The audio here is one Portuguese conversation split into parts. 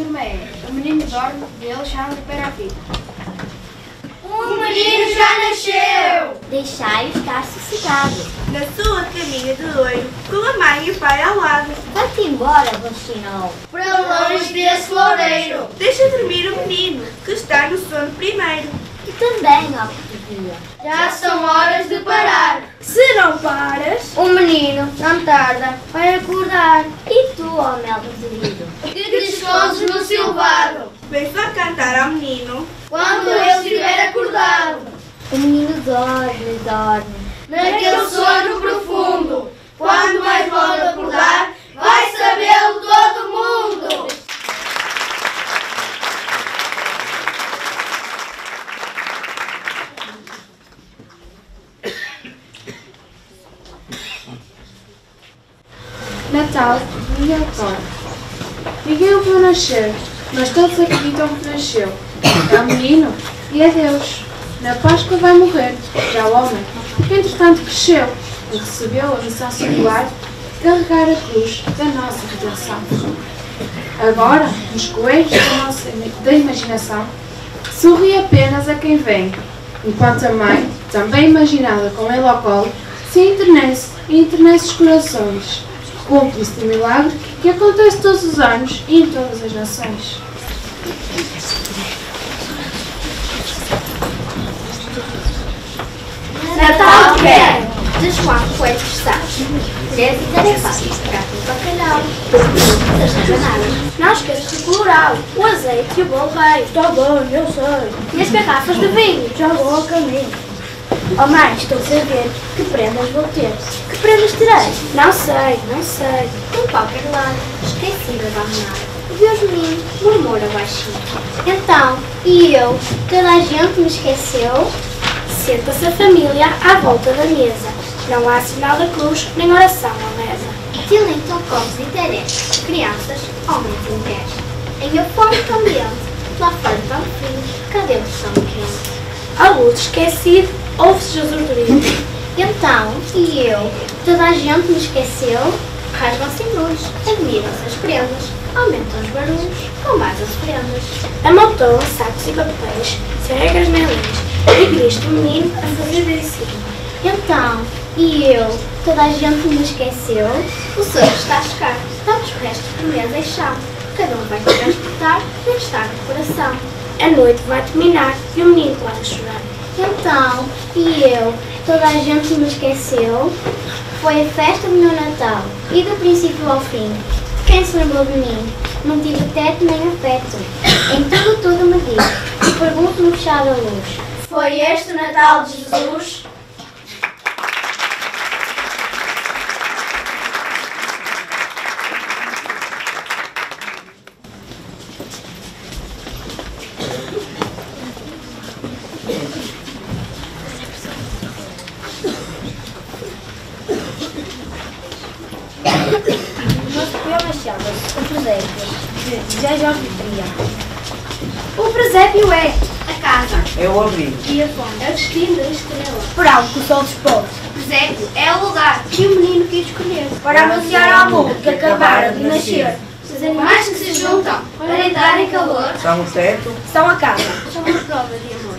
turma é O menino dorme de Alexandre Peravita. O menino já nasceu! Deixai-o estar sossegado. Na sua caminha de loiro, com a mãe e o pai ao lado. Vai-te embora, Rochinol. Para longe desse loureiro! Deixa dormir o menino, que está no sono primeiro. E também, ó portuguia. Já são horas de parar! Se não paras, O menino, não tarda, vai acordar. E tu, ó mel perdido descanso no silvado. Vem só cantar ao menino quando eu estiver acordado. O menino dorme, dorme. Naquele é sono profundo, quando mais volta acordar, vai sabê-lo todo mundo. Natal, dia 4. Ninguém o viu nascer, mas todos acreditam que nasceu. É um menino e é Deus. Na Páscoa vai morrer, já o homem. Entretanto cresceu e recebeu a missão singular de carregar a cruz da nossa redenção. Agora, nos coelhos da, nossa, da imaginação, sorri apenas a quem vem, enquanto a mãe, também imaginada com ele ao colo, se internece e internece os corações, cúmplice do milagre que acontece todos os anos e em todas as nações. Natal quer! Das quatro coisas sabes. Mulheres e tarefadas. Prato de bacalhau. Das rebanadas. não esqueças de colorau, o azeite e o bolo rei. Está bom, eu sei. E as garrafas de vinho, já vou ao caminho. Oh mãe, estou a saber que prendas vou ter. Que prendas terei? Não sei, não sei. Em qualquer lado. Esquecida de arrumar. Os meninos, murmura baixinho. Então, e eu? Toda a gente me esqueceu? Senta-se a família à volta da mesa. Não há sinal da cruz, nem oração à reza. Tilintam copos e terecos. Crianças, homens e mulheres. Em eufórico ambiente. Lá fora tão frio. Cadê o som quente? A luz esquecida, ouve-se Jesus dormir. Então, e eu? Toda a gente me esqueceu? Rasgam-se luz, admiram-se as prendas, aumentam os barulhos, com mais as prendas. Amontoam sacos e papéis, sem regras nem leis. E Cristo, menino, a fazer vencível. Então, e eu? Toda a gente me esqueceu? O sol está a chegar, tantos restos por mesa e. Cada um vai transportar bem-estar no coração. A noite vai terminar e o menino pode chorar. Então, e eu? Toda a gente me esqueceu? Foi a festa do meu Natal, e do princípio ao fim. Quem se lembrou de mim? Não tive teto nem afeto. Em tudo, tudo me diz. Pergunto no fechado a luz. Foi este o Natal de Jesus? O nosso poema chama-se O Presépio, de Jorge Fria. O presépio é a casa É o abrigo. e a fonte, é o destino da estrela. Por algo que o sol dispôs. O presépio é o lugar que o menino quis escolher para anunciar ao mundo que acabara de nascer. Os animais que se juntam para darem calor São o teto. São a casa. são uma prova de amor.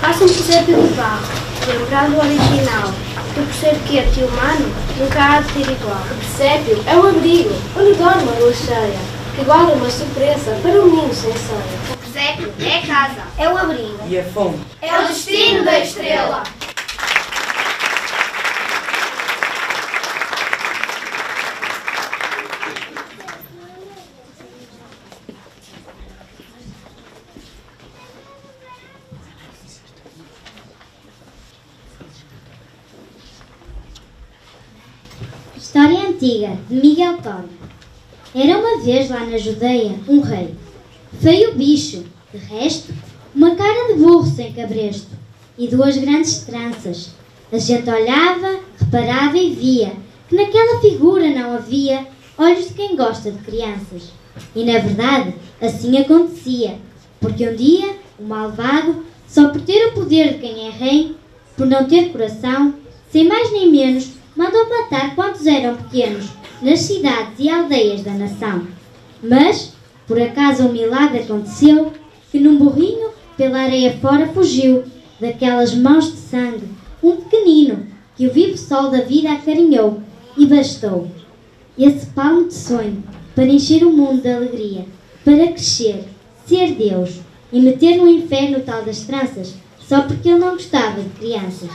Faça um presépio de barro, lembrando o original. Que por ser quente e humano, nunca há de ter igual. O presépio é um abrigo, onde dorme a lua cheia, que guarda uma surpresa para o menino sem sonho. O presépio é a casa. É o abrigo. E a fonte. É o destino da estrela. Antiga de Miguel Toro. Era uma vez lá na Judeia um rei. Feio bicho, de resto, uma cara de burro sem cabresto e duas grandes tranças. A gente olhava, reparava e via que naquela figura não havia olhos de quem gosta de crianças. E na verdade, assim acontecia, porque um dia o malvado, só por ter o poder de quem é rei, por não ter coração, sem mais nem menos, mandou matar quantos eram pequenos nas cidades e aldeias da nação. Mas, Por acaso um milagre aconteceu que num burrinho pela areia fora fugiu daquelas mãos de sangue um pequenino que o vivo sol da vida acarinhou e bastou esse palmo de sonho para encher o mundo de alegria, para crescer, ser Deus e meter no inferno tal das tranças só porque ele não gostava de crianças.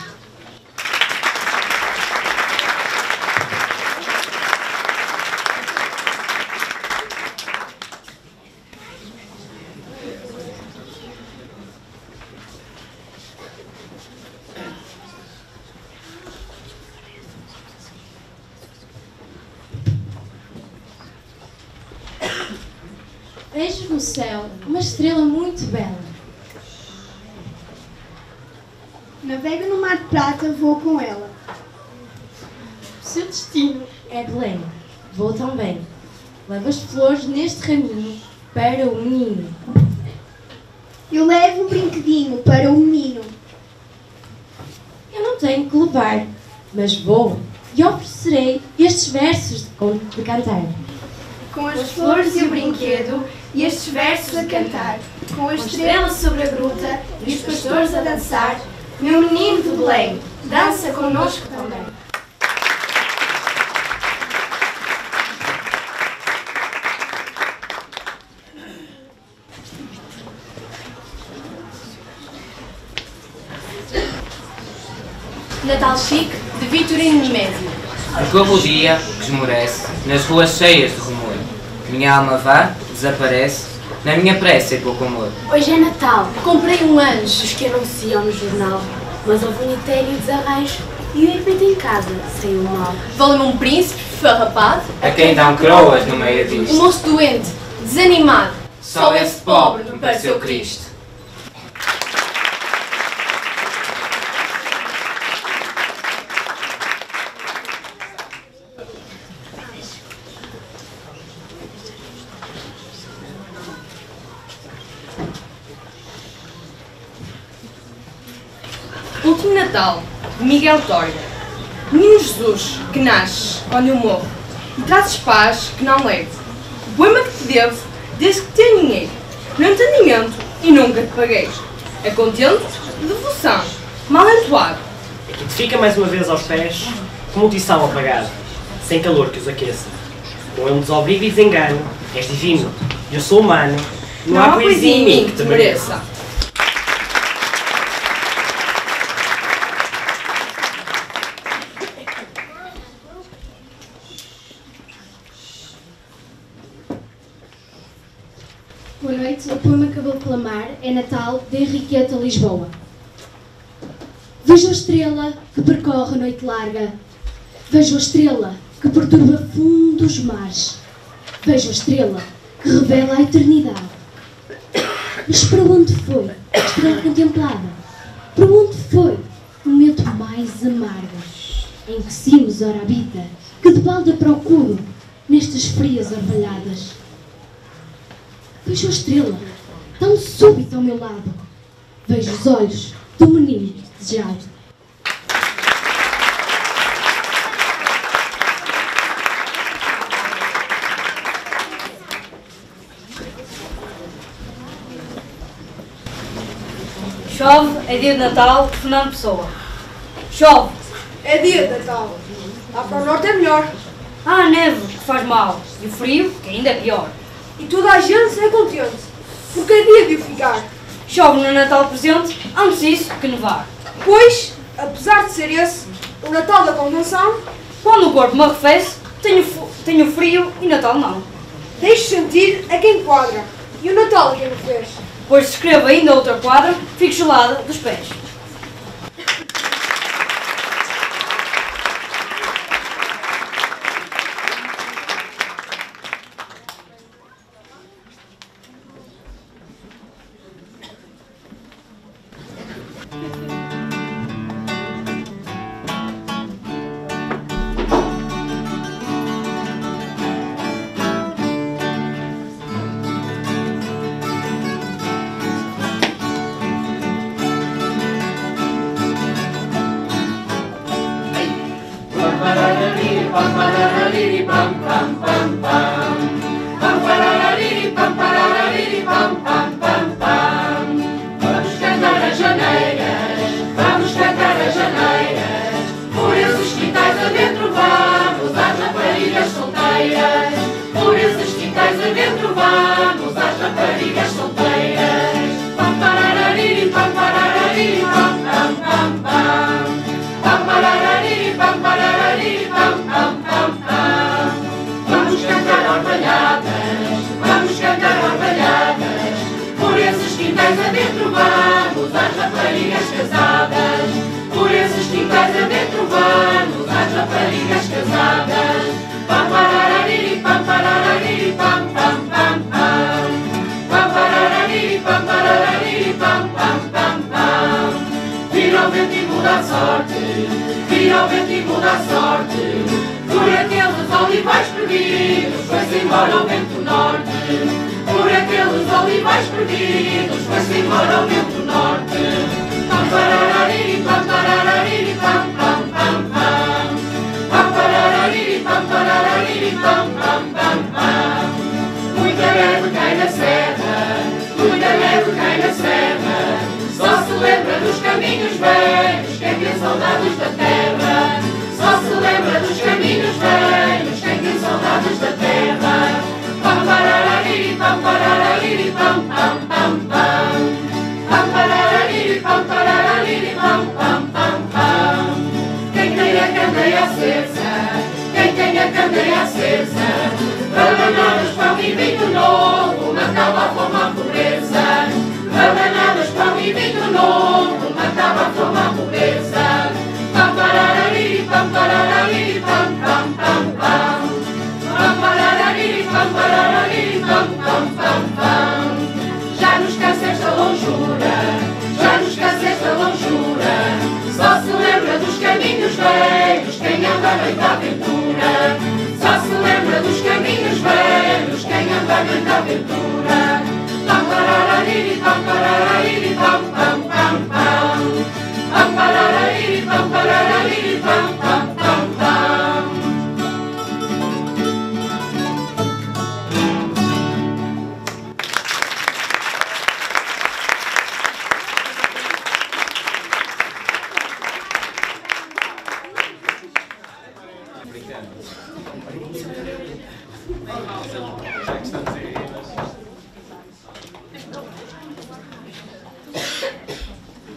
Vejo no céu uma estrela muito bela. Navego no mar de prata, vou com ela. O seu destino é Belém. Vou também. Levo as flores neste raminho para o menino. Eu levo um brinquedinho para o menino. Eu não tenho que levar, mas vou e oferecerei estes versos de, con- de cantar. Com as flores e o brinquedo e estes versos a cantar. Com a estrela sobre a gruta e os pastores a dançar. Meu menino de Belém, dança conosco também. Natal Chique, de Vitorino Nemésio. Acaba o dia que esmorece, nas ruas cheias de rumor. Minha alma vá, desaparece, na minha pressa e pouco amor. Hoje é Natal. Comprei um anjo, os que anunciam no jornal. Mas houve um etéreo desarranjo e de repente em casa saiu mal. Vale-me um príncipe farrapado, A quem dão croas no meio um disto. moço doente, desanimado. Só esse pobre me pareceu Cristo. Natal, Miguel Torga. Menino Jesus, que nasces quando eu morro, e trazes paz que não levo. O poema que te devo, desde que tenho dinheiro, no entendimento e nunca te paguei. É contente, devoção, mal entoado. que te fica mais uma vez aos pés, como tição apagado, sem calor que os aqueça. Com um desobrigo e desengano, és divino, eu sou humano, não, há poesia em mim que te mereça. Boa noite, o poema que eu vou clamar é Natal de Henriqueta Lisboa. Vejo a estrela que percorre noite larga. Vejo a estrela que perturba fundos mares. Vejo a estrela que revela a eternidade. Mas para onde foi a estrela contemplada? Para onde foi o momento mais amargo em que cimos ora habita? Que de balda procuro nestas frias orvalhadas? Vejo a estrela, tão súbita ao meu lado. Vejo os olhos do menino desejado. Chove, é dia de Natal, Fernando Pessoa. Chove. É dia de Natal. Lá para o norte é melhor. Há a neve, que faz mal. E o frio, que ainda é pior. E toda a gente é contente. Porque é dia de ficar. Chove no Natal presente, antes isso que nevar. Pois, apesar de ser esse, o Natal da convenção, Quando o corpo me arrefece, tenho, tenho frio e Natal não. deixe sentir a quem quadra. E o Natal a quem o fez. Pois se escrevo ainda outra quadra, fico gelada dos pés. vamos às raparigas solteiras. Pam pararariri pam pararariri pam pam pam pam. Pam pararariri pam pararariri pam pam pam pam. Vamos cantar orvalhadas, vamos cantar orvalhadas. Por esses quintais adentro vamos às raparigas casadas. Por esses quintais adentro vamos às raparigas casadas. Pam pararariri pam pararariri pam ao vento tipo e muda a sorte. Por aqueles olivais perdidos, foi-se embora ao vento norte. Por aqueles olivais perdidos, foi-se embora ao vento norte. Pam pararariri, pam pararariri, pam pam pam pam. Pam pararariri, pam pararari, pam acesa. Rabanadas, para o vinho novo, matava a fome à pobreza. Rabanadas, para o vinho novo, matava a fome à pobreza. Pam pararari, pam pararari, pam pam pam pam. Pam pam pam pam pam pam. Já nos cansei a lonjura, já nos cansei a lonjura. Só se lembra dos caminhos velhos quem anda à aventura. Só se lembra dos caminhos.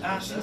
Ah, sim,